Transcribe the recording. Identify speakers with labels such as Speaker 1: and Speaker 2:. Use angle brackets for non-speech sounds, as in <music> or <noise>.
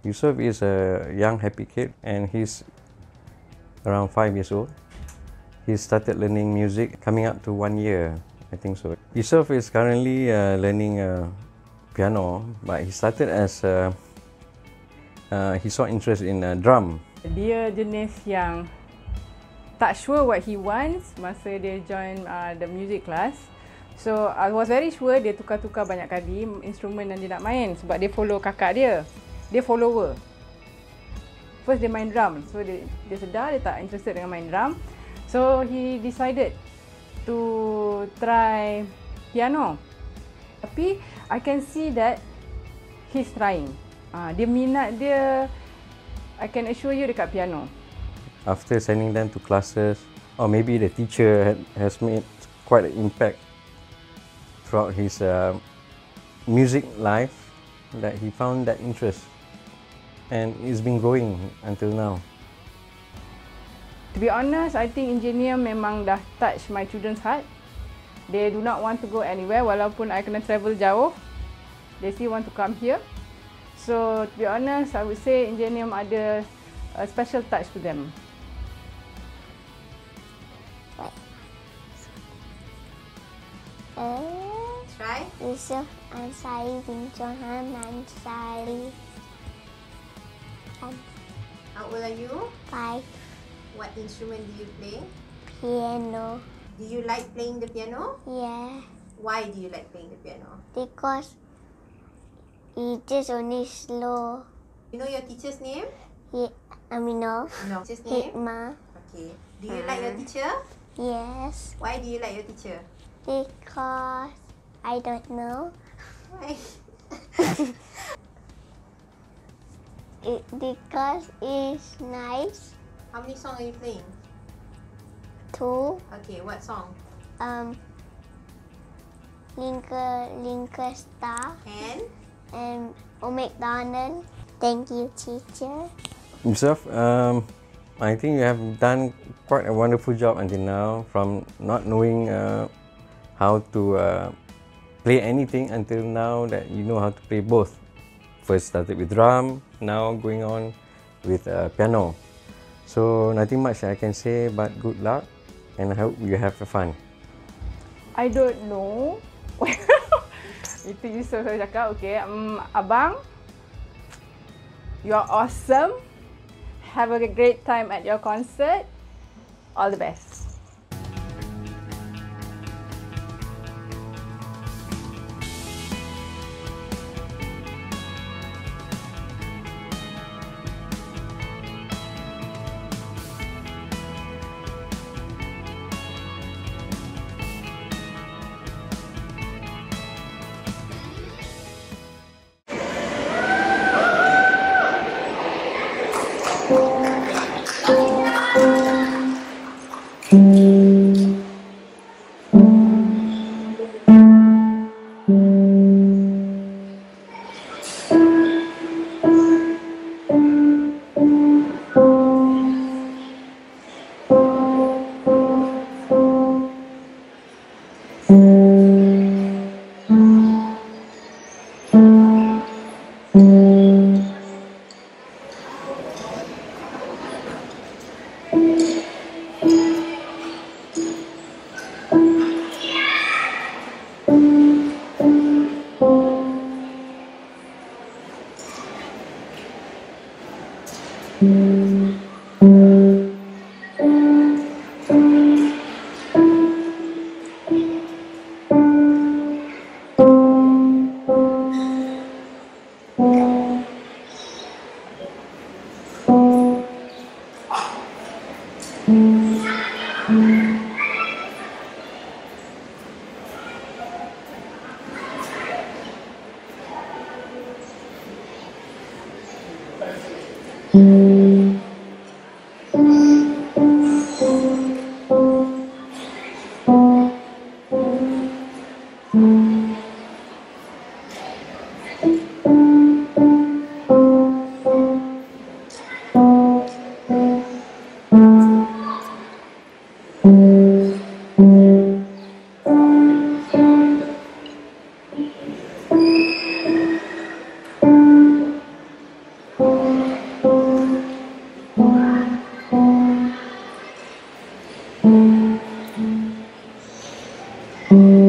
Speaker 1: Yusuf is a young, happy kid, and he's around five years old. He started learning music coming up to one year, I think so. Yusuf is currently uh, learning uh, piano, but he started as uh, uh, he saw interest in uh, drum.
Speaker 2: Dia jenis yang tak sure what he wants masa dia join uh, the music class. So I was very sure dia tukar-tukar banyak kali instrumen yang dia nak main sebab dia follow kakak dia. Dia follower. First dia main drum. So dia, dia sedar dia tak interested dengan main drum. So he decided to try piano. Tapi I can see that he's trying. Uh, dia minat dia I can assure you dekat piano.
Speaker 1: After sending them to classes, or maybe the teacher had, has made quite an impact throughout his uh, music life that he found that interest and it's been growing until now.
Speaker 2: To be honest, I think engineer memang dah touch my children's heart. They do not want to go anywhere walaupun I kena travel jauh. They still want to come here. So to be honest, I would say engineer ada a special touch to them.
Speaker 3: Uh,
Speaker 4: Try.
Speaker 3: Yusuf Ansari bin Johan Ansari.
Speaker 4: How old are you?
Speaker 3: five
Speaker 4: What instrument do you play?
Speaker 3: piano.
Speaker 4: Do you like playing the piano?
Speaker 3: Yeah,
Speaker 4: Why do you like playing the piano?
Speaker 3: because it is only slow.
Speaker 4: You know your teacher's name?
Speaker 3: Yeah, I mean, no.
Speaker 4: No. Teacher's name?
Speaker 3: Hikmah.
Speaker 4: Okay. Do you like your uh-huh. teacher?
Speaker 3: Yes,
Speaker 4: Why do you like your teacher?
Speaker 3: because I don't know.
Speaker 4: Why? <laughs>
Speaker 3: It, because it's nice
Speaker 4: How many songs are you playing?
Speaker 3: to
Speaker 4: Okay, what song?
Speaker 3: um Linker Linker Star
Speaker 4: And
Speaker 3: and O McDonald. Thank you, teacher.
Speaker 1: Yusuf, um, I think you have done quite a wonderful job until now from not knowing uh, how to uh, play anything until now that you know how to play both. First started with drum, now going on with uh, piano. So nothing much I can say but good luck and I hope you have fun.
Speaker 2: I don't know. <laughs> Itu Yusof saya cakap, okay. Um, abang, you are awesome. Have a great time at your concert. All the best. Thank mm -hmm. you.
Speaker 3: You.